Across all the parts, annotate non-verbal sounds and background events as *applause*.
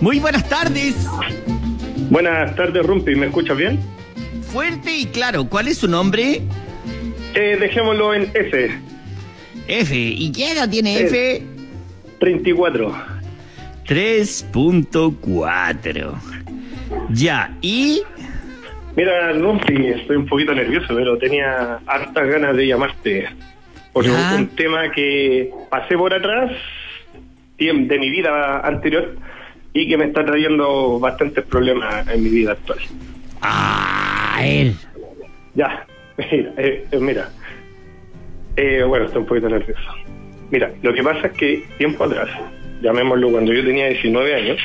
Muy buenas tardes. Buenas tardes, Rumpi. ¿Me escuchas bien? Fuerte y claro. ¿Cuál es su nombre? Eh, dejémoslo en F. F. ¿Y qué edad tiene F? 34. 3.4. Ya, ¿y? Mira, Rumpi, estoy un poquito nervioso, pero tenía hartas ganas de llamarte. Por Ya. un tema que pasé por atrás de mi vida anterior y que me está trayendo bastantes problemas en mi vida actual. Ah, él. Ya, mira, *laughs* eh, eh, mira. Eh, bueno, estoy un poquito nervioso. Mira, lo que pasa es que tiempo atrás, llamémoslo cuando yo tenía 19 años,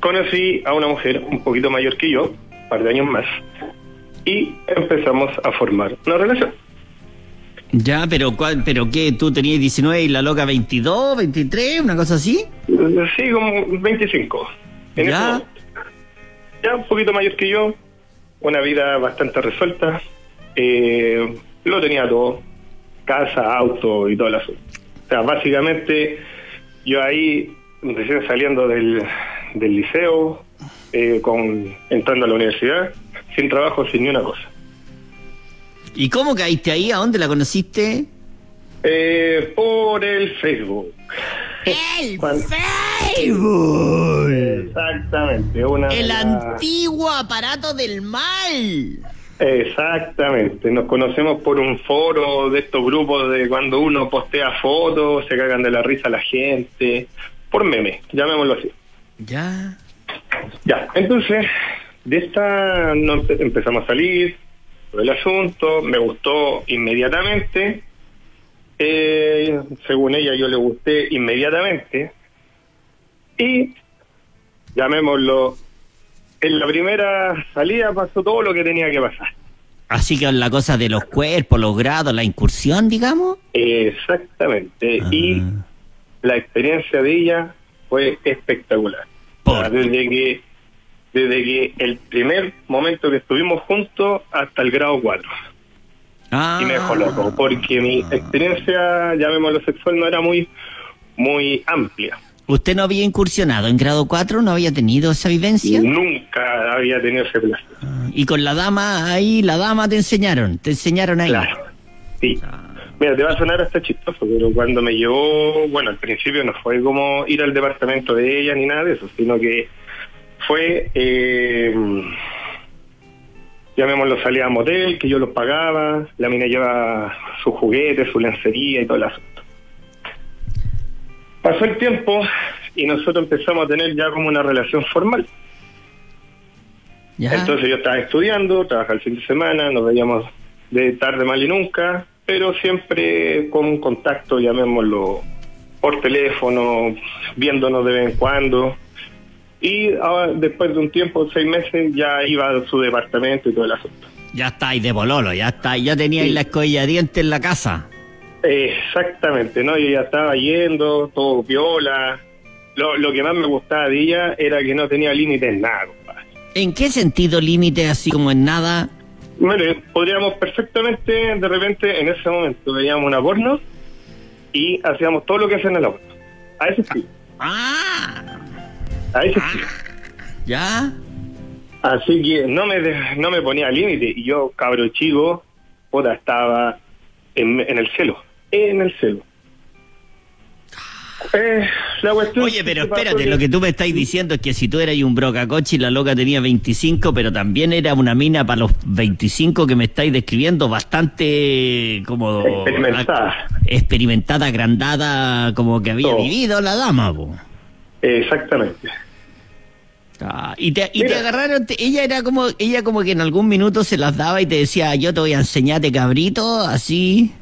conocí a una mujer un poquito mayor que yo, un par de años más, y empezamos a formar una relación. Ya, pero ¿cuál, pero qué? ¿Tú tenías 19 y la loca 22, 23, una cosa así? Sí, como 25. En Ya. Ya un poquito mayor que yo, una vida bastante resuelta, eh, lo tenía todo, casa, auto y todo el asunto. O sea, básicamente yo ahí, recién saliendo del, del liceo, eh, con entrando a la universidad, sin trabajo, sin ni una cosa. ¿Y cómo caíste ahí? ¿A dónde la conociste? Eh, por el Facebook. ¡El Cuando- Facebook! Exactamente, una El antiguo aparato del mal. Exactamente, nos conocemos por un foro de estos grupos de cuando uno postea fotos, se cagan de la risa la gente, por meme, llamémoslo así. Ya. Ya, entonces, de esta empezamos a salir, el asunto, me gustó inmediatamente, eh, según ella yo le gusté inmediatamente, y llamémoslo, en la primera salida pasó todo lo que tenía que pasar. Así que la cosa de los cuerpos, los grados, la incursión, digamos. Exactamente. Ah. Y la experiencia de ella fue espectacular. Por- desde que desde que el primer momento que estuvimos juntos hasta el grado 4. Ah. Y me dejó loco, porque mi experiencia, llamémoslo sexual, no era muy muy amplia. ¿Usted no había incursionado en grado 4? ¿No había tenido esa vivencia? Nunca había tenido ese placer. Y con la dama ahí, la dama te enseñaron, te enseñaron ahí. Claro. Sí. Mira, te va a sonar hasta chistoso, pero cuando me llevó, bueno, al principio no fue como ir al departamento de ella ni nada de eso, sino que fue, eh, llamémoslo salida a motel, que yo los pagaba, la mina lleva sus juguetes, su lencería y todo el asunto. Pasó el tiempo y nosotros empezamos a tener ya como una relación formal. Ya. Entonces yo estaba estudiando, trabajaba el fin de semana, nos veíamos de tarde mal y nunca, pero siempre con un contacto, llamémoslo, por teléfono, viéndonos de vez en cuando. Y ahora, después de un tiempo, seis meses, ya iba a su departamento y todo el asunto. Ya estáis de bololo, ya está, ya teníais Sí. la escolla de dientes en la casa. Exactamente, ¿no? Yo ya estaba yendo, todo viola. Lo, lo que más me gustaba de ella era que no tenía límites en nada, compadre. ¿En qué sentido límite así como en nada? Bueno, podríamos perfectamente, de repente, en ese momento, veíamos una porno y hacíamos todo lo que hacen en el auto. A ese estilo. Ah, A ese estilo. ya. Así que no me, no me ponía límite. Y yo, cabro chico, puta, estaba en, en el celo. En el celo. Eh, la cuestión Oye, pero espérate, que- lo que tú me estás diciendo es que si tú eras un brocacoche y la loca tenía 25, pero también era una mina para los 25 que me estáis describiendo bastante como... Experimentada. Experimentada, agrandada, como que había Todo. vivido la dama, po. Exactamente. Ah, y te, y te agarraron, te- ella era como, ella como que en algún minuto se las daba y te decía, yo te voy a enseñarte cabrito, así.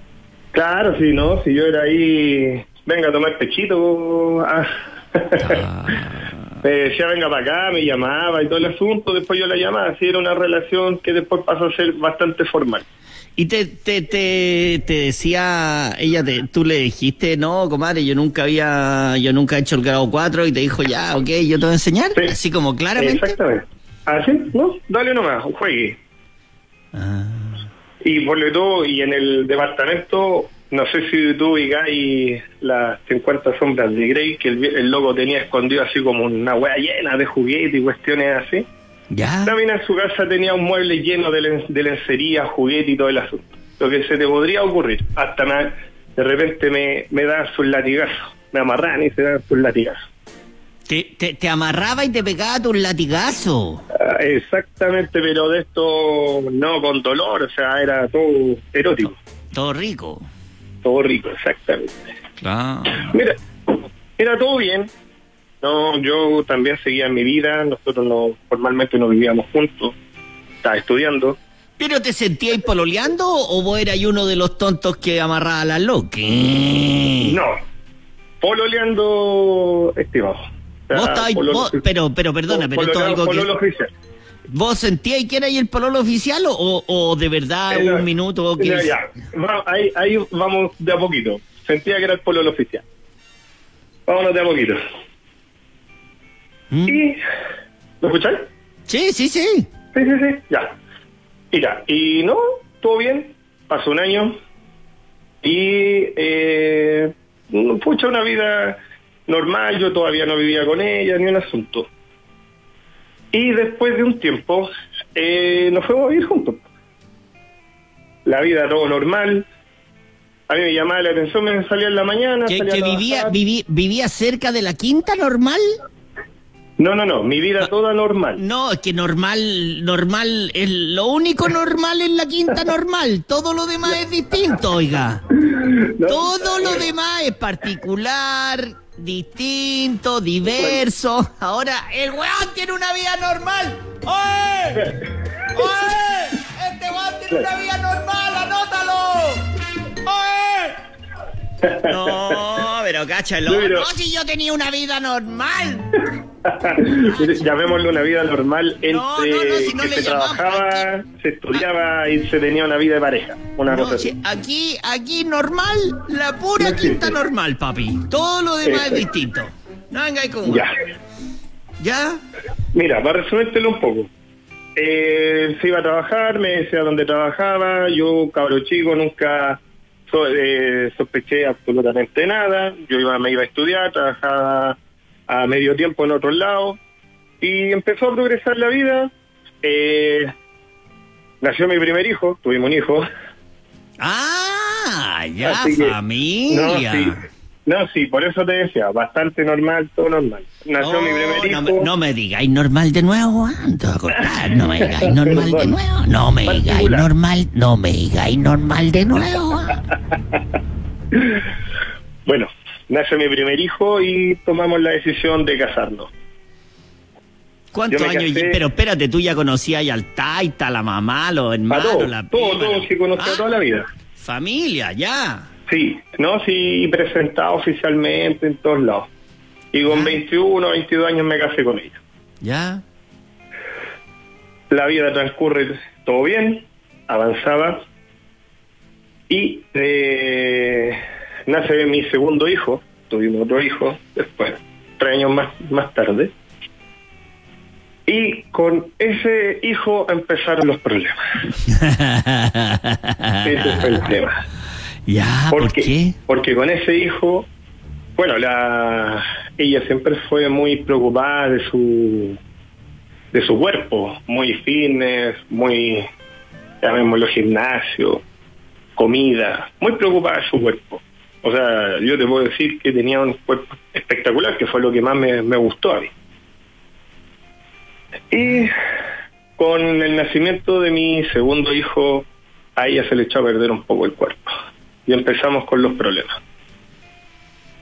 Claro, sí, ¿no? Si yo era ahí, venga a tomar pechito. ah. *laughs* Me decía, venga para acá, me llamaba y todo el asunto. Después yo la llamaba. Así era una relación que después pasó a ser bastante formal. Y te, te, te, te decía, ella, te, tú le dijiste, no, comadre, yo nunca había, yo nunca he hecho el grado 4 y te dijo, ya, ok, yo te voy a enseñar, Sí. así como claramente. Exactamente. Así, ¿no? Dale nomás, juegue. Ah, Y por lo todo, y en el departamento no sé si tú ubicáis las 50 sombras de Grey, que el, el loco tenía escondido así como una wea llena de juguetes y cuestiones así. ¿Ya? La mina en su casa tenía un mueble lleno de, len- de lencería, juguete y todo el asunto. Lo que se te podría ocurrir. Hasta me- de repente me, me daban sus latigazos. Me amarraban y se daban sus latigazos. Te, te, te amarraba y te pegaba tu latigazo. Ah, exactamente, pero de esto no con dolor, o sea, era todo erótico, Todo rico. todo rico, exactamente. Claro. Mira, era todo bien. No, yo también seguía mi vida. Nosotros no formalmente no vivíamos juntos. Estaba estudiando. ¿Pero te sentíais pololeando o vos eras uno de los tontos que amarraba a la loca? No, pololeando, estimado. O sea, Vos estabais, pololo- vos- pero, pero perdona, pero esto es algo pololo que... oficial. ¿Vos sentíais que era ahí el pololo oficial o, o de verdad un minuto que... ya, ya. Va- ahí, ahí vamos de a poquito. Sentía que era el pololo oficial. Vámonos de a poquito. ¿Mm? Y... ¿Lo escucháis? Sí, sí, sí. Sí, sí, sí, ya. Mira, y no, todo bien, pasó un año y eh, pucha una vida normal, yo todavía no vivía con ella, ni un asunto. Y después de un tiempo eh, nos fuimos a vivir juntos. La vida todo normal, a mí me llamaba la atención, me salía en la mañana. ¿Que, salía que vivía, viví- vivía cerca de la quinta normal? No, no, no, mi vida toda normal. No, es que normal, normal, es lo único normal en la quinta normal. Todo lo demás es distinto, oiga. No, Todo lo demás es particular, distinto, diverso. Ahora, el weón tiene una vida normal. ¡Oye! ¡Oye! Este weón tiene una vida normal, anótalo. ¡Oye! No, pero cáchalo. No, pero- No, si yo tenía una vida normal. Llamémosle una vida normal entre No, no, no, si no que se trabajaba, se estudiaba y se tenía una vida de pareja. Una cosa si aquí, aquí normal, la pura quinta normal, papi. Todo lo demás es distinto. No vengáis con Ya. ¿Ya? Mira, para resumírtelo un poco. Eh, se iba a trabajar, me decía dónde trabajaba. Yo, cabro chico, nunca so- eh, sospeché absolutamente nada. Yo iba, me iba a estudiar, trabajaba a medio tiempo en otro lado. Y empezó a progresar la vida. Eh, nació mi primer hijo, tuvimos un hijo. Ah, ya, Así que- familia. No, sí. No, sí, por eso te decía, bastante normal, todo normal. Nació Oh, mi primer hijo. no, me, no me digáis normal de nuevo, ando a cortar. No me digáis *laughs* normal de nuevo. No me digáis normal. No me digáis normal de nuevo. *laughs* Bueno, nace mi primer hijo y tomamos la decisión de casarnos. ¿Cuántos años? casé- Pero espérate, tú ya conocías al taita, la mamá, los hermanos, todos, la prima, todos la- que conocía Ah, toda la vida. Familia, ya. Sí, no, sí, presentado oficialmente en todos lados. Y con Ah. 21, 22 años me casé con ella. Ya. La vida transcurre todo bien, avanzaba. Y eh, nace mi segundo hijo, tuvimos otro hijo después, tres años más, más tarde. Y con ese hijo empezaron los problemas. *laughs* Ese fue el tema. Ya, ¿por, qué? Porque con ese hijo, bueno, la ella siempre fue muy preocupada de su de su cuerpo, muy fitness, muy llamémoslo gimnasio, comida, muy preocupada de su cuerpo. O sea, yo te puedo decir que tenía un cuerpo espectacular, que fue lo que más me, me gustó a mí. Y con el nacimiento de mi segundo hijo, a ella se le echó a perder un poco el cuerpo. Y empezamos con los problemas.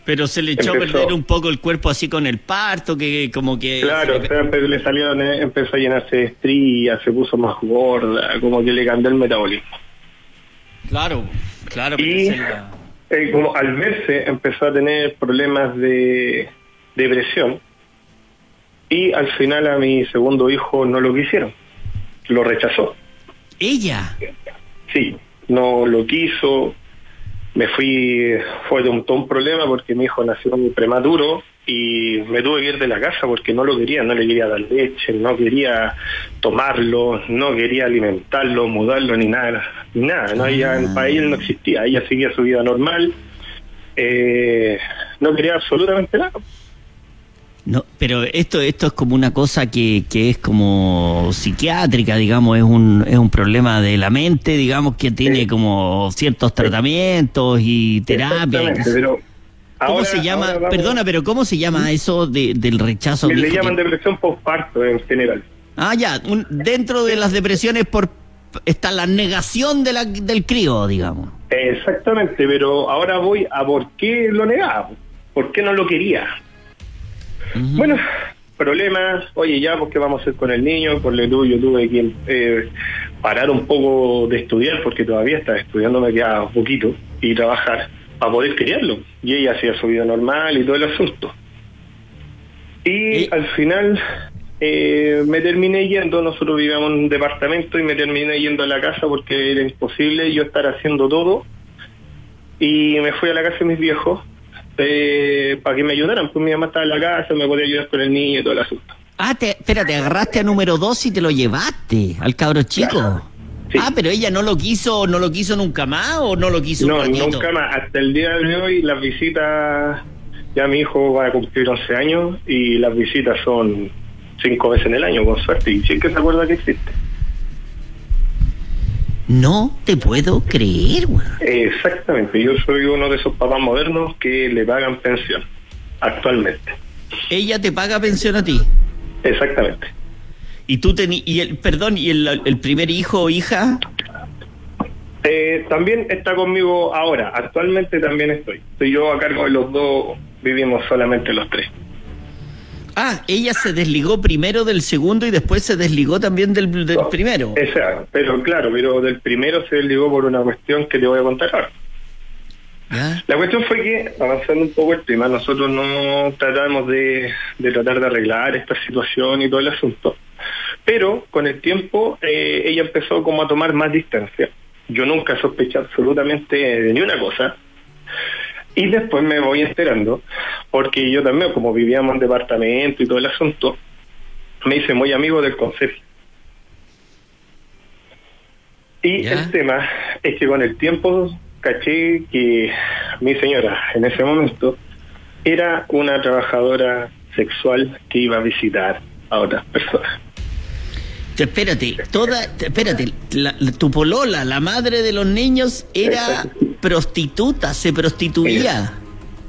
Pero se le echó a perder un poco el cuerpo así con el parto, que como que... Claro, o sea, empe- le salieron, eh, empezó a llenarse de estrías, se puso más gorda, como que le cambió el metabolismo. Claro, claro. Y la- eh, como al verse empezó a tener problemas de depresión y al final a mi segundo hijo no lo quisieron, lo rechazó. Ella. Sí, no lo quiso, me fui, fue de un, todo un problema porque mi hijo nació muy prematuro, y me tuve que ir de la casa porque no lo quería, no le quería dar leche, no quería tomarlo, no quería alimentarlo, mudarlo ni nada, ni nada, no ella, para él no existía, ella seguía su vida normal, eh, no quería absolutamente nada. No, pero esto esto es como una cosa que, que es como psiquiátrica, digamos, es un es un problema de la mente, digamos, que tiene como ciertos tratamientos y terapias. Pero ¿Cómo se llama? Perdona, pero ¿cómo se llama eso de, del rechazo? Le llaman depresión postparto en general. Ah, ya, dentro de las depresiones por está la negación de la, del crío, digamos. Exactamente, pero ahora voy a por qué lo negaba, por qué no lo quería. Bueno, problemas, oye, ya, pues, ¿qué vamos a hacer con el niño? Por le yo tuve que eh, parar un poco de estudiar, porque todavía estaba estudiando, me quedaba un poquito, y trabajar para poder criarlo. Y ella hacía su vida normal y todo el asunto. Y al final eh, me terminé yendo, nosotros vivíamos en un departamento y me terminé yendo a la casa porque era imposible yo estar haciendo todo. Y me fui a la casa de mis viejos eh, para que me ayudaran, pues mi mamá estaba en la casa, me podía ayudar con el niño y todo el asunto. Ah, te, espérate, agarraste a número dos y te lo llevaste al cabro chico. Ah, pero ella no lo quiso, no lo quiso nunca más o no lo quiso No, nunca más. Hasta el día de hoy las visitas, ya mi hijo va a cumplir 11 años y las visitas son cinco veces en el año, con suerte, y sí que se acuerda que existe. No te puedo creer, güey. Exactamente, yo soy uno de esos papás modernos que le pagan pensión actualmente. ¿Ella te paga pensión a ti? Exactamente. ¿Y tú tení, y el, perdón, y el, el primer hijo o hija? Eh, también está conmigo ahora, actualmente también estoy. Estoy yo a cargo de los dos, vivimos solamente los tres. Ah, ella se desligó primero del segundo y después se desligó también del, del primero. Exacto, pero claro, pero del primero se desligó por una cuestión que te voy a contar ahora. La cuestión fue que, avanzando un poco el tema, nosotros no tratamos de, de tratar de arreglar esta situación y todo el asunto, pero con el tiempo eh, ella empezó como a tomar más distancia. Yo nunca sospeché absolutamente de ni una cosa, y después me voy enterando, porque yo también, como vivíamos en departamento y todo el asunto, me hice muy amigo del consejo. Y el tema es que con el tiempo caché que mi señora en ese momento era una trabajadora sexual que iba a visitar a otras personas. Espérate, toda, espérate, tu polola, la madre de los niños, era prostituta, se prostituía.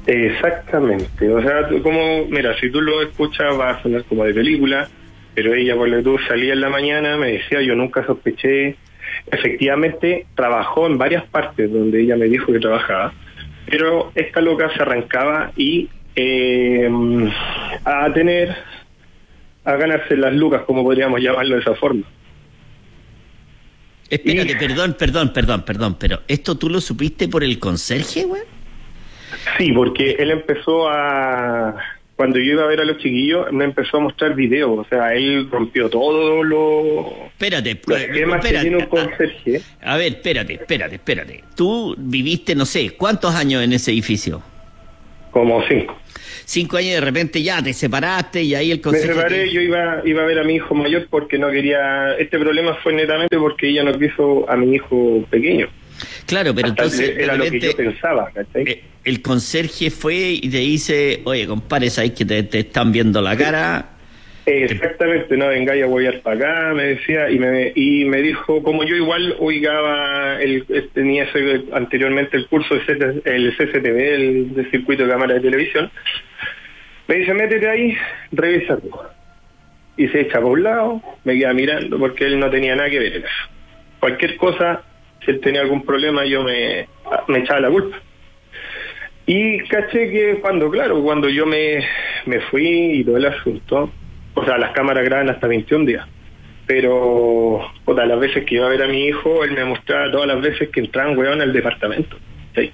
Exactamente, o sea, como, mira, si tú lo escuchas va a sonar como de película, pero ella, por tú salía en la mañana, me decía, yo nunca sospeché, efectivamente trabajó en varias partes donde ella me dijo que trabajaba, pero esta loca se arrancaba y eh, a tener a ganarse las lucas, como podríamos llamarlo de esa forma. Espérate, perdón, perdón, perdón, perdón, pero ¿esto tú lo supiste por el conserje, güey? Sí, porque él empezó a... Cuando yo iba a ver a los chiquillos, me empezó a mostrar videos, o sea, él rompió todo lo... Espérate, espérate. Que tiene un conserje. A ver, espérate, espérate, espérate. Tú viviste, no sé, ¿cuántos años en ese edificio? Como cinco cinco años y de repente ya te separaste y ahí el consejo... Me separé, yo iba, iba a ver a mi hijo mayor porque no quería... Este problema fue netamente porque ella no quiso a mi hijo pequeño. Claro, pero entonces... Era lo que yo pensaba, ¿cachai? Eh, el conserje fue y te dice, oye, compadre, sabes que te, están viendo la cara... Exactamente, no vengáis a huear para acá, me decía, y me, y me dijo, como yo igual oigaba, el, tenía anteriormente el curso, de el CCTV, el, circuito de cámara de televisión, me dice, métete ahí, revísalo. Y se echa por un lado, me queda mirando porque él no tenía nada que ver en eso. Cualquier cosa, si él tenía algún problema, yo me, me echaba la culpa. Y caché que cuando, claro, cuando yo me, me fui y todo el asunto, o sea, las cámaras graban hasta 21 días. Pero, todas las veces que iba a ver a mi hijo, él me mostraba todas las veces que entraban, weón, al departamento. ¿sí?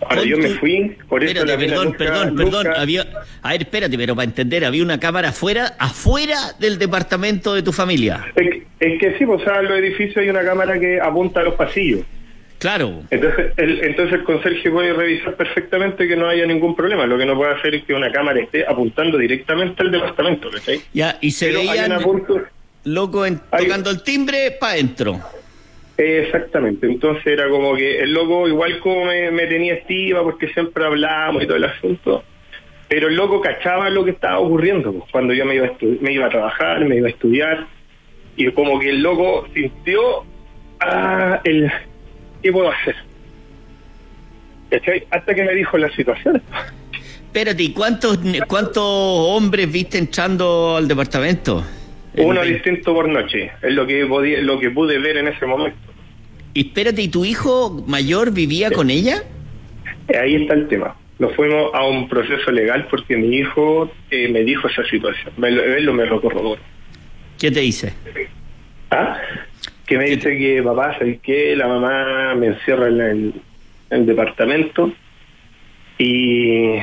Ahora yo me fui, por eso espérate, perdón, perdón, perdón, había, a ver, espérate, pero para entender, había una cámara afuera, afuera del departamento de tu familia. Es, que sí, pues, o sea, en los edificios hay una cámara que apunta a los pasillos. Claro. Entonces el, entonces el conserje puede revisar perfectamente que no haya ningún problema. Lo que no puede hacer es que una cámara esté apuntando directamente al departamento. ¿cachai? Ya, y se Pero veían loco en- Hay- tocando el timbre para adentro. Exactamente, entonces era como que el loco igual como me, me tenía estima porque siempre hablábamos y todo el asunto, pero el loco cachaba lo que estaba ocurriendo pues, cuando yo me iba, a me iba a trabajar, me iba a estudiar y como que el loco sintió ah, el ¿qué puedo hacer? ¿Cachai? Hasta que me dijo la situación. Espérate, ¿y cuántos, cuántos hombres viste entrando al departamento? En Uno vein- distinto por noche, es lo que podía, lo que pude ver en ese momento. Y espérate, ¿y tu hijo mayor vivía con ella? Eh, Ahí está el tema. Nos fuimos a un proceso legal porque mi hijo eh, me dijo esa situación. Me lo, él lo me lo corroboró. ¿Qué te dice? ¿Ah? Que me dice que papá, ¿sabes qué? La mamá me encierra en el, en el departamento y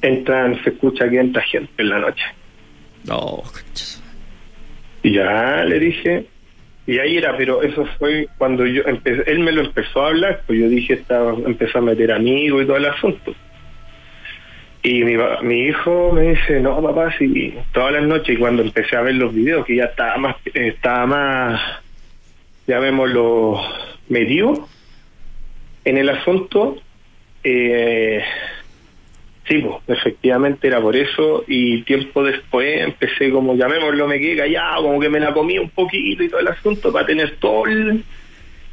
entran, se escucha que entra gente en la noche. No. Y ya le dije, y ahí era, pero eso fue cuando yo empecé, él me lo empezó a hablar, pues yo dije, estaba, empezó a meter amigos y todo el asunto. Y mi, mi hijo me dice, no papá, sí, todas las noches, y cuando empecé a ver los videos, que ya estaba más, estaba más, llamémoslo, metido en el asunto, eh, Sí, pues, efectivamente era por eso y tiempo después empecé como, llamémoslo, me quedé callado, como que me la comí un poquito y todo el asunto para tener todo el,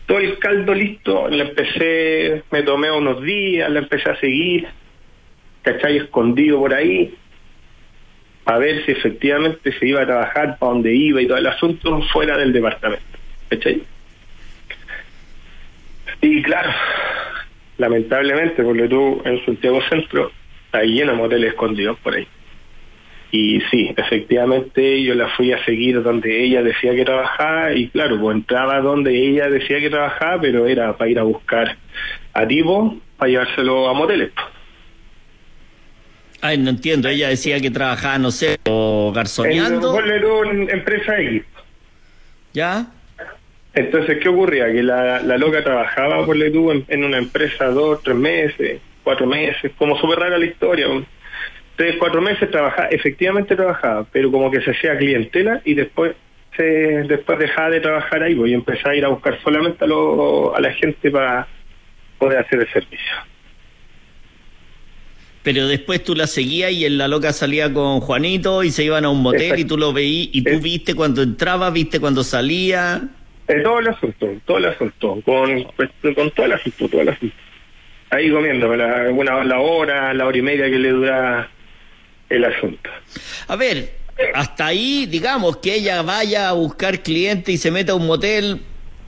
todo el caldo listo. Le empecé, me tomé unos días, la empecé a seguir, ¿cachai? Escondido por ahí, a ver si efectivamente se iba a trabajar, para dónde iba y todo el asunto fuera del departamento, ¿cachai? Y claro, lamentablemente, porque tú en Santiago Centro está lleno de moteles escondidos por ahí. Y sí, efectivamente yo la fui a seguir donde ella decía que trabajaba y claro, pues entraba donde ella decía que trabajaba, pero era para ir a buscar a tipo para llevárselo a moteles. Ay, no entiendo. Ella decía que trabajaba, no sé, o En, garzoneando. tú en empresa X. ¿Ya? Entonces, ¿qué ocurría? Que la, la loca trabajaba, por tú, en, en una empresa dos, tres meses, cuatro meses, como súper rara la historia. Tres, cuatro meses trabajaba, efectivamente trabajaba, pero como que se hacía clientela y después se después dejaba de trabajar ahí pues, y empezaba a ir a buscar solamente a, lo- a la gente para poder hacer el servicio. Pero después tú la seguías y en la loca salía con Juanito y se iban a un motel Exacto. y tú lo veí y tú Es- viste cuando entraba, viste cuando salía. Eh, todo el asunto, todo el asunto, con, pues, con todo el asunto, todo el asunto. Ahí comiendo, la, una, la hora, la hora y media que le dura el asunto. A ver, hasta ahí, digamos, que ella vaya a buscar cliente y se meta a un motel,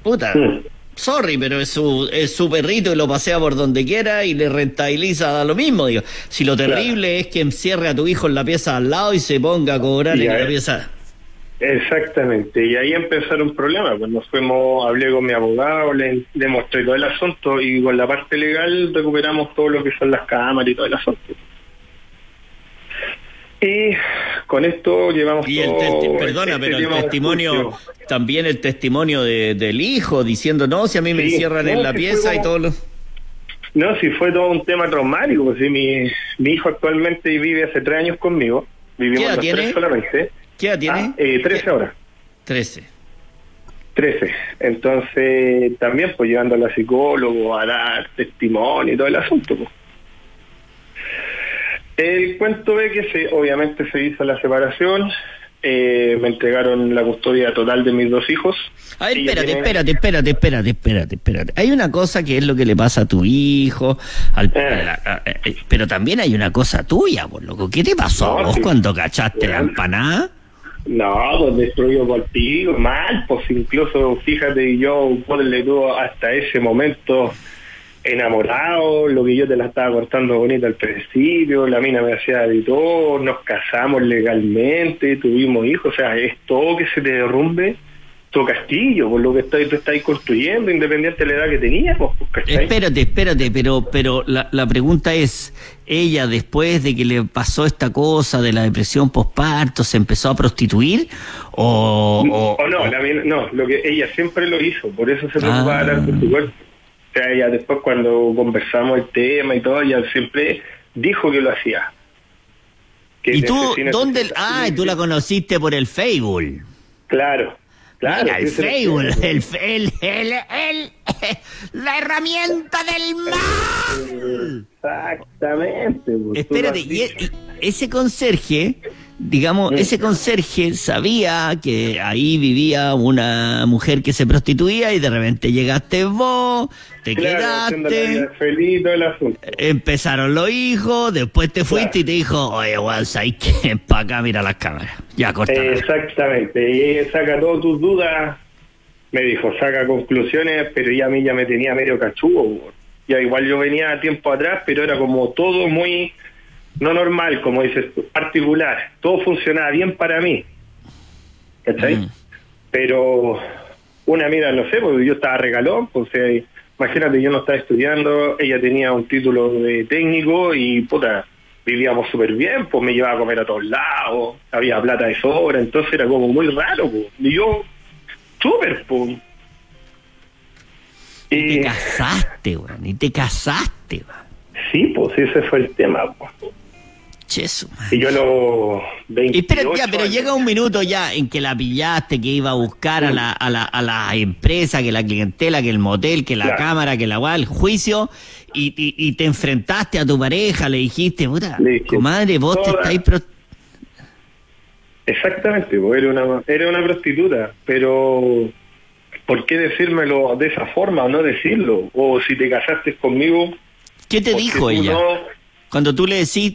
puta, Mm. sorry, pero es su, es su perrito y lo pasea por donde quiera y le rentabiliza da lo mismo, digo. Si lo terrible es que encierre a tu hijo en la pieza al lado y se ponga a cobrar en la pieza. Exactamente, y ahí empezaron problemas. Pues nos fuimos, hablé con mi abogado, le, le mostré todo el asunto y con la parte legal recuperamos todo lo que son las cámaras y todo el asunto. Y con esto llevamos Y el todo testi- perdona, este pero el testimonio, también el testimonio de- del hijo diciendo, no, si a mí me Sí, encierran no, en la si pieza y todo lo... No, si fue todo un tema traumático, pues sí, mi, mi hijo actualmente vive hace tres años conmigo, vivimos ¿Qué edad los tres solamente. ¿Qué edad tiene? Ah, eh, 13 horas. Trece. 13. Entonces, también pues llevando a la psicólogo a dar testimonio y todo el asunto. pues. El cuento es que se, obviamente se hizo la separación, eh, me entregaron la custodia total de mis dos hijos. A ver, espérate, tiene- espérate, espérate, espérate, espérate, espérate. Hay una cosa que es lo que le pasa a tu hijo, al, Eh. a la- a- eh, pero también hay una cosa tuya, por loco. ¿Qué te pasó a vos sí. cuando cachaste la empanada? No, pues destruido por ti, mal, pues incluso fíjate, yo ponle tú hasta ese momento enamorado, lo que yo te la estaba cortando bonita al principio, la mina me hacía de todo, nos casamos legalmente, tuvimos hijos, o sea, es todo que se te derrumbe tu castillo, por lo que tú estás construyendo, independiente de la edad que teníamos, pues, ¿cachai? Espérate, espérate, pero, pero la, la pregunta es, ella después de que le pasó esta cosa de la depresión postparto, ¿se empezó a prostituir? ¿O, o- o no, o- la no, lo que ella siempre lo hizo, por eso se preocupaba Ah. tanto de su cuerpo. sea, ella después cuando conversamos el tema y todo, ella siempre dijo que lo hacía. ¿Y tú dónde? Ah, tú la conociste por el Facebook. Claro. Claro, el Facebook, el, el, el, *laughs* la herramienta del mal. Exactamente. Pues, Espérate, y, ese conserje digamos, ese conserje sabía que ahí vivía una mujer que se prostituía y de repente llegaste vos, te quedaste. Empezaron los hijos, después te fuiste y te dijo, oye, Juan, ¿sabes qué? *laughs* Para acá, mira las cámaras. Ya corta. Exactamente, y saca todas tus dudas. Me dijo, saca conclusiones, pero ya a mí ya me tenía medio cachugo. Ya igual yo venía tiempo atrás, pero era como todo muy no normal, como dices particular. Todo funcionaba bien para mí. ¿Cachai? Mm. Pero una amiga, no sé, porque yo estaba regalón, pues imagínate, yo no estaba estudiando, ella tenía un título de técnico y puta, vivíamos súper bien, pues me llevaba a comer a todos lados, había plata de sobra, entonces era como muy raro, pues. Y yo, súper, pues. Y te casaste, weón, y te casaste, weón. Sí, pues ese fue el tema, pues. Y yo lo... Espera, pero llega un minuto ya en que la pillaste, que iba a buscar a, la, a, la, a la empresa, que la clientela, que el motel, que la cámara, que la guay, el juicio, y, y, te enfrentaste a tu pareja, le dijiste, puta, comadre, vos te estáis... Exactamente, vos era una, era una prostituta, pero ¿por qué decírmelo de esa forma o no decirlo? O si te casaste conmigo... ¿Qué te dijo ella? Cuando tú le decís,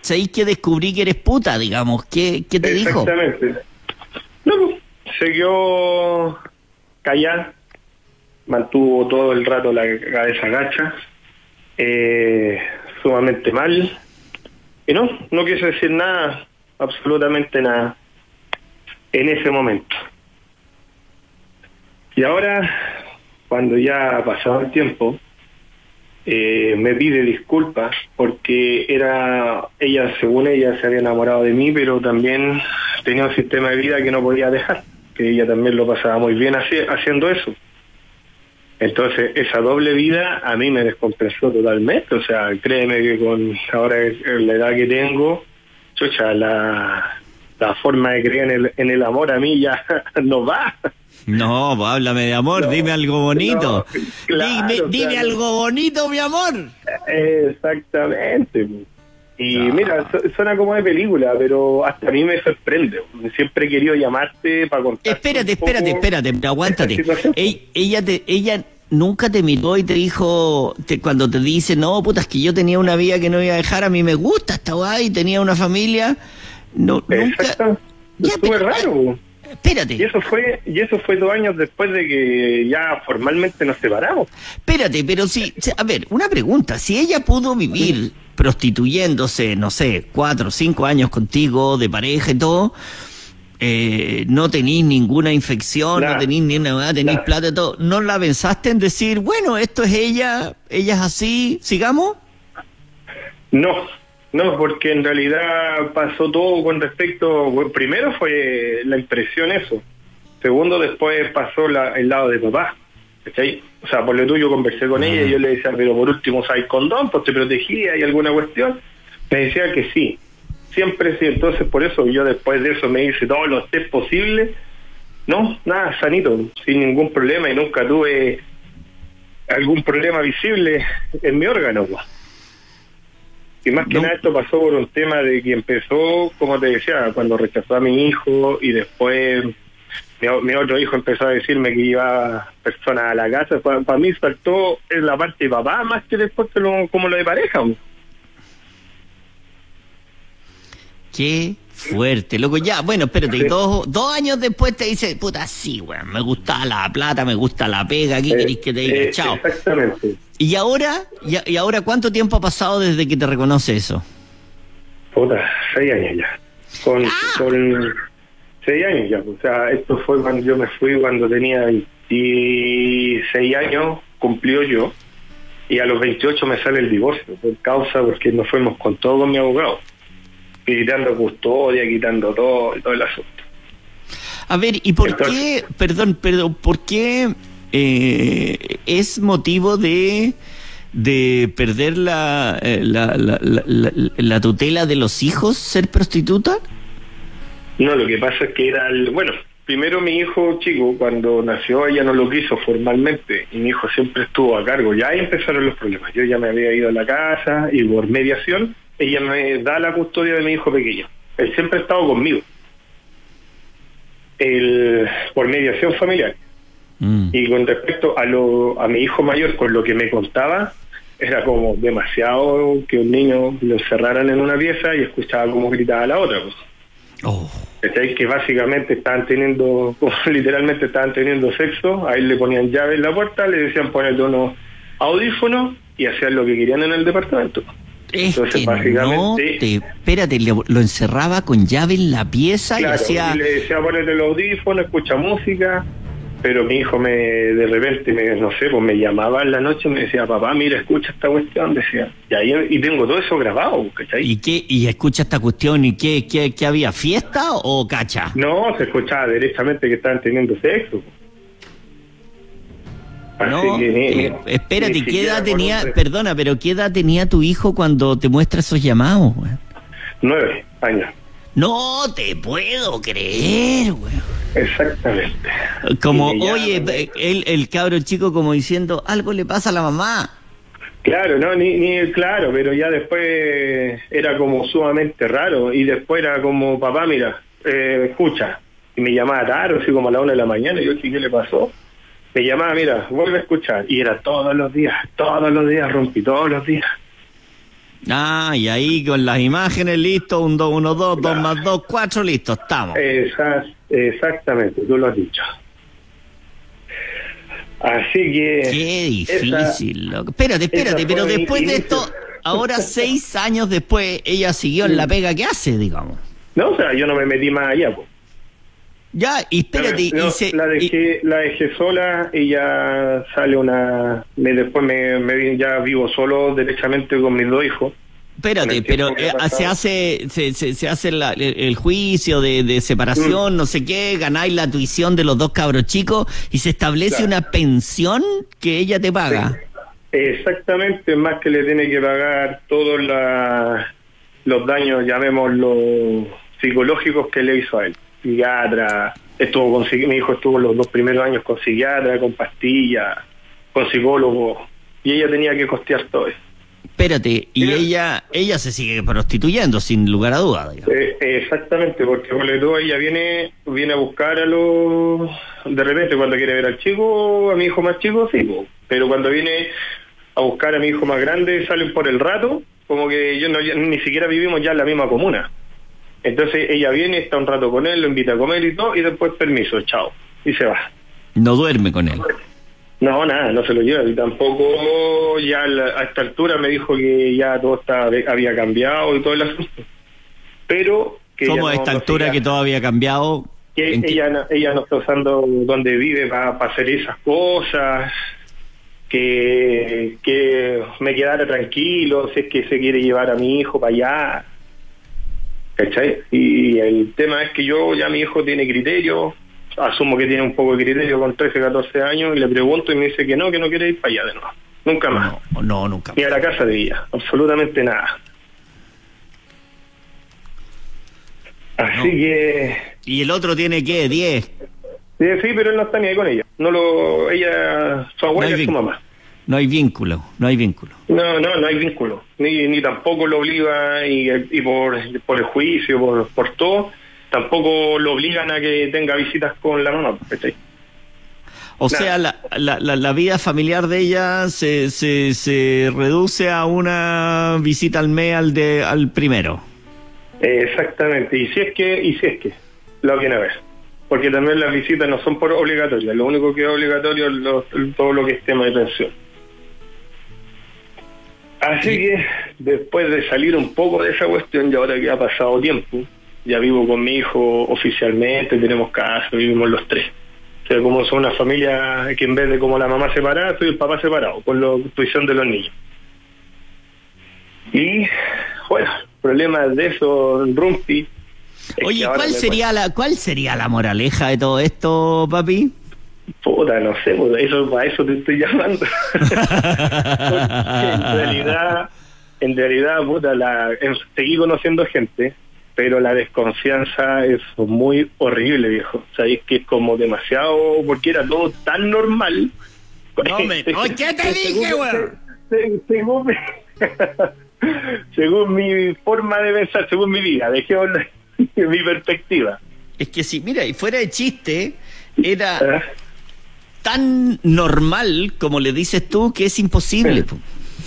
¿sabéis que descubrí que eres puta, digamos? ¿Qué, qué te dijo? Exactamente. No, siguió callada, mantuvo todo el rato la cabeza gacha, eh, sumamente mal, y no, no quiso decir nada, absolutamente nada, en ese momento. Y ahora, cuando ya ha pasado el tiempo, eh, me pide disculpas porque era ella, según ella, se había enamorado de mí, pero también tenía un sistema de vida que no podía dejar, que ella también lo pasaba muy bien haciendo eso. Entonces, esa doble vida a mí me descompensó totalmente. O sea, créeme que con ahora la edad que tengo, chucha, la, la forma de creer en el, en el amor a mí ya *laughs* no va. No, pues háblame de amor, dime algo bonito. dime, algo bonito, mi amor. Exactamente. Y mira, suena como de película, pero hasta a mí me sorprende. Siempre he querido llamarte para contar. Espérate, espérate, espérate, aguántate. Ella, te, ella nunca te miró y te dijo, cuando te dice, no, puta, es que yo tenía una vida que no iba a dejar, a mí me gusta, estaba ahí, tenía una familia. No, nunca. Ya, raro. Espérate. Y eso fue y eso fue dos años después de que ya formalmente nos separamos. Espérate, pero si, a ver, una pregunta. Si ella pudo vivir prostituyéndose, no sé, cuatro o cinco años contigo, de pareja y todo, eh, no tenéis ninguna infección, no tenéis ni nada, tenéis plata y todo, ¿no la pensaste en decir, bueno, esto es ella, ella es así, sigamos? No, no, porque en realidad pasó todo con respecto, primero fue la impresión eso, segundo después pasó el lado de papá, ¿cachai? O sea, por lo tuyo conversé con ella y yo le decía, pero por último, ¿sabes condón? Pues te protegía y alguna cuestión. Me decía que sí, siempre sí, entonces por eso yo después de eso me hice todos los test posibles, no, nada, sanito, sin ningún problema y nunca tuve algún problema visible en mi órgano. Pues. Y más que nada esto pasó por un tema de que empezó, como te decía, cuando rechazó a mi hijo y después mi, otro hijo empezó a decirme que iba personas a la casa. Para, mí saltó en la parte de papá más que después como lo de pareja. Qué fuerte, loco. Ya, bueno, espérate, dos, dos años después te dice, puta, sí, weón, me gusta la plata, me gusta la pega, ¿qué querés que te diga? Eh, Chao. Exactamente. ¿Y ahora? ¿Y, ahora cuánto tiempo ha pasado desde que te reconoce eso? Puta, seis años ya. Con, ¡Ah! con seis años ya. O sea, esto fue cuando yo me fui, cuando tenía 26 años, cumplió yo. Y a los 28 me sale el divorcio, por causa porque nos fuimos con todo con mi abogado. Quitando custodia, quitando todo, todo el asunto. A ver, ¿y por qué, perdón, perdón, por qué eh, es motivo de de perder la, eh, la, la, la, tutela de los hijos ser prostituta? No, lo que pasa es que era, el, bueno, primero mi hijo chico, cuando nació, ella no lo quiso formalmente y mi hijo siempre estuvo a cargo. Ya ahí empezaron los problemas. Yo ya me había ido a la casa y por mediación ella me da la custodia de mi hijo pequeño. Él siempre ha estado conmigo. El, por mediación familiar. Mm. Y con respecto a, lo, a mi hijo mayor, con lo que me contaba, era como demasiado que un niño lo encerraran en una pieza y escuchaba cómo gritaba la otra. Pues. Oh. Que básicamente estaban teniendo, *laughs* literalmente estaban teniendo sexo, a él le ponían llave en la puerta, le decían ponerte unos audífonos y hacían lo que querían en el departamento. Entonces, básicamente. espérate, lo, encerraba con llave en la pieza y hacía. Y le decía ponerte los audífonos, escucha música pero mi hijo me de repente me no sé pues me llamaba en la noche y me decía papá mira escucha esta cuestión decía y ahí y tengo todo eso grabado ¿cachai? y qué y escucha esta cuestión y qué, qué, había fiesta o cacha no se escuchaba derechamente que estaban teniendo sexo no, eh, espérate, ¿qué edad tenía, perdona, pero qué edad tenía tu hijo cuando te muestra esos llamados? Nueve años. No te puedo creer, güey. Exactamente. Como, oye, el, el cabro chico como diciendo, algo le pasa a la mamá. Claro, no, ni, ni claro, pero ya después era como sumamente raro y después era como, papá, mira, eh, escucha, y me llamaba tarde, así como a la una de la mañana, y yo, ¿qué le pasó? Me llamaba, mira, vuelve a escuchar, y era todos los días, todos los días, rompí todos los días. Ah, y ahí con las imágenes, listo, un 2, 1, 2, 2 más 2, 4, listo, estamos. Exactamente, tú lo has dicho. Así que... Qué difícil, loco. Espérate, espérate, pero después de esto, ahora seis años después, ella siguió en la pega que hace, digamos. No, o sea, yo no me metí más allá, pues. Ya, y espérate, la, dejé, la dejé sola, ella sale una... Me, después me, me, ya vivo solo derechamente con mis dos hijos. Espérate, pero eh, se hace se, se, hace el, juicio de, separación, mm. no sé qué, ganáis la tuición de los dos cabros chicos y se establece una pensión que ella te paga. Exactamente, más que le tiene que pagar todos los daños, llamémoslo, psicológicos que le hizo a él psiquiatra, estuvo con, mi hijo estuvo los dos primeros años con psiquiatra, con pastillas, con psicólogo, y ella tenía que costear todo eso. Espérate, y ella ella se sigue prostituyendo sin lugar a dudas. Eh, exactamente, porque todo ella viene viene a buscar a los... De repente cuando quiere ver al chico, a mi hijo más chico, sí, pero cuando viene a buscar a mi hijo más grande, salen por el rato, como que yo no, ni siquiera vivimos ya en la misma comuna. Entonces ella viene, está un rato con él, lo invita a comer y todo, y después permiso, chao, y se va. No duerme con él. No, nada, no se lo lleva. Y tampoco ya a esta altura me dijo que ya todo está, había cambiado y todo el asunto. Pero que ¿Cómo a esta altura que todo había cambiado? Que ella, ella no está usando donde vive para, hacer esas cosas. Que, que me quedara tranquilo si es que se quiere llevar a mi hijo para allá y el tema es que yo, ya mi hijo tiene criterio, asumo que tiene un poco de criterio con 13, 14 años, y le pregunto y me dice que no, que no quiere ir para allá de nuevo. Nunca más. No, nunca más. Ni a la casa de ella, absolutamente nada. Así que... ¿Y el otro tiene qué? ¿10? Sí, pero él no está ni ahí con ella. No lo, ella, su abuela es su mamá. No hay vínculo, no hay vínculo. No, no, no hay vínculo. Ni, ni tampoco lo obliga, y, y por, por el juicio, por, por todo, tampoco lo obligan a que tenga visitas con la mamá. O sea, la, la, la, vida familiar de ella se, se, se reduce a una visita al mes al, de, al primero. Exactamente, y si es que, y si es que, lo viene a ver. Porque también las visitas no son por obligatorias, lo único que es obligatorio es todo lo que es tema de pensión. Así que después de salir un poco de esa cuestión, y ahora que ha pasado tiempo, ya vivo con mi hijo oficialmente, tenemos casa, vivimos los tres. O sea, como son una familia que en vez de como la mamá separada, soy el papá separado, por la tuición de los niños. Y bueno, problemas de eso, Rumpi. Oye, ¿cuál sería, la, ¿cuál sería la moraleja de todo esto, papi? Puta, no sé, puta, eso, para eso te estoy llamando. *laughs* en realidad, en realidad, puta, la, seguí conociendo gente, pero la desconfianza es muy horrible, viejo. Sabéis que es como demasiado, porque era todo tan normal. No me... *laughs* ¿Qué te dije, weón? Según, mi, *laughs* según mi forma de pensar, según mi vida, dejé *laughs* mi perspectiva. Es que si, mira, y fuera de chiste, era ¿Eh? tan normal, como le dices tú, que es imposible.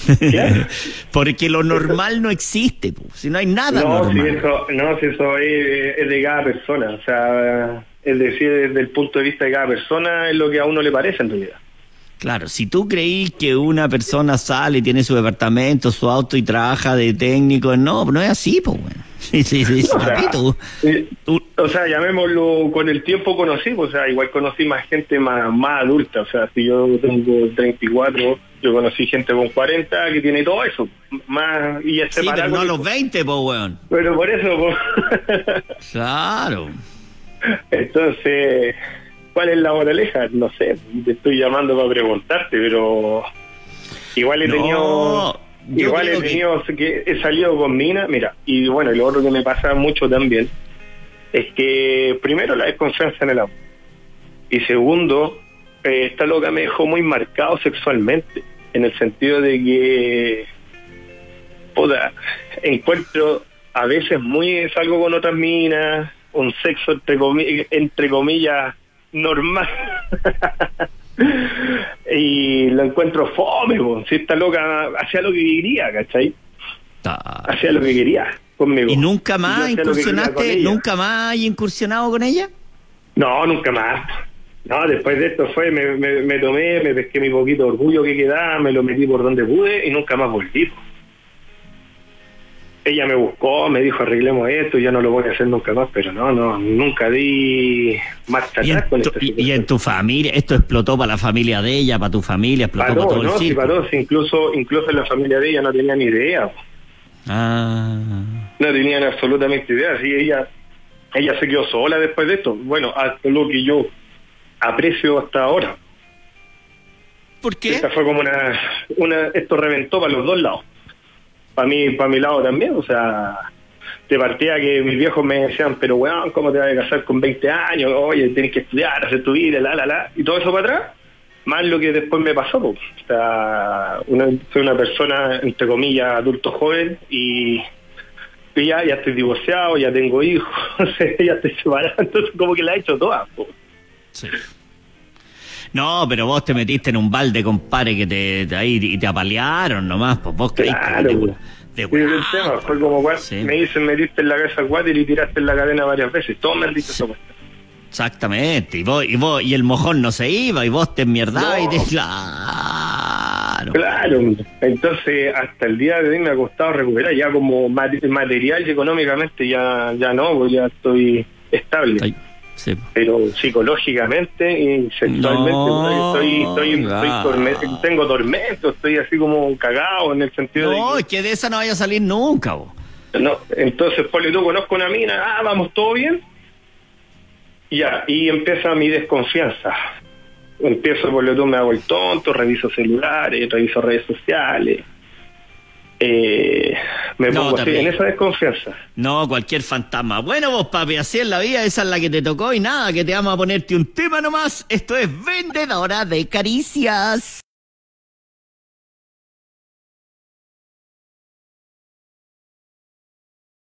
*laughs* Porque lo normal no existe, si no hay nada no, normal. Si eso, no, si eso es, de cada persona, o sea, es decir, desde el punto de vista de cada persona es lo que a uno le parece en realidad. Claro, si tú creís que una persona sale, tiene su departamento, su auto y trabaja de técnico, no, no es así, pues *laughs* bueno. Sí, sí, sí, o, sea, o sea, llamémoslo con el tiempo conocí, o sea, igual conocí más gente más, más adulta, o sea, si yo tengo 34, yo conocí gente con 40 que tiene todo eso, más y Sí, pero no a los 20, pues, weón. Pero por eso, pues. claro. Entonces, ¿cuál es la moraleja? No sé, te estoy llamando para preguntarte, pero igual he tenido Igual he tenido que... he salido con mina, mira, y bueno, y lo otro que me pasa mucho también es que primero la desconfianza en el amor. Y segundo, eh, esta loca me dejó muy marcado sexualmente, en el sentido de que puta, encuentro a veces muy salgo con otras minas, un sexo entre, entre comillas normal. y lo encuentro fome, si esta loca hacía lo que quería, ¿cachai? Hacía lo que quería conmigo. ¿Y nunca más incursionaste, nunca más hay incursionado con ella? No, nunca más. No, después de esto fue, me, me, tomé, me pesqué mi poquito orgullo que quedaba, me lo metí por donde pude y nunca más volví ella me buscó, me dijo arreglemos esto, ya no lo voy a hacer nunca más, pero no, no, nunca di más atrás con esto. Y, en tu familia, esto explotó para la familia de ella, para tu familia, explotó para, todo no, sí, para todos, incluso, incluso en la familia de ella no tenían ni idea. Ah. No tenían absolutamente idea, sí, ella, ella se quedó sola después de esto. Bueno, hasta lo que yo aprecio hasta ahora. ¿Por qué? Esta fue como una, una, esto reventó para los dos lados para mí, para mi lado también, o sea, de partida que mis viejos me decían, pero weón, ¿cómo te vas a casar con 20 años? Oye, tienes que estudiar, hacer tu vida, la, la, la, y todo eso para atrás, más lo que después me pasó, o sea, soy una persona, entre comillas, adulto joven, y, ya, ya estoy divorciado, ya tengo hijos, *laughs* ya estoy separado, entonces como que la he hecho toda, pues. Sí. No, pero vos te metiste en un balde, compadre, que te, ahí y te apalearon nomás, pues vos creíste claro, de, de, el tema, fue como me dicen metiste en la cabeza al guate y tiraste en la cadena varias veces, todos me han dicho eso. Exactamente, y vos, y vos, y el mojón no se iba, y vos te enmierdabas y te... Claro. Claro, entonces hasta el día de hoy me ha costado recuperar, ya como material y económicamente ya, ya no, pues ya estoy estable. Pero psicológicamente y sexualmente estoy, estoy, tengo tormento, estoy así como cagado en el sentido de... No, es que de esa no vaya a salir nunca. No, entonces, por tú conozco una mina, ah, vamos, ¿todo bien? Ya, y empieza mi desconfianza. Empiezo por lo tú me hago el tonto, reviso celulares, reviso redes sociales eh, me pongo así, en esa desconfianza. No, cualquier fantasma. Bueno, vos, papi, así es la vida, esa es la que te tocó y nada, que te vamos a ponerte un tema nomás. Esto es Vendedora de Caricias.